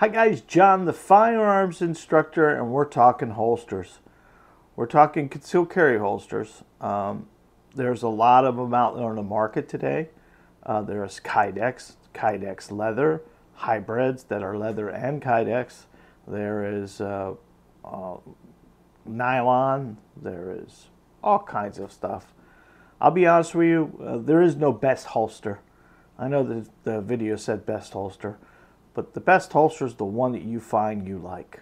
Hi guys, John the firearms instructor and we're talking holsters. We're talking concealed carry holsters. Um, there's a lot of them out there on the market today. Uh, there's Kydex, Kydex leather, hybrids that are leather and Kydex. There is uh, uh, nylon. There is all kinds of stuff. I'll be honest with you, uh, there is no best holster. I know that the video said best holster. But the best holster is the one that you find you like.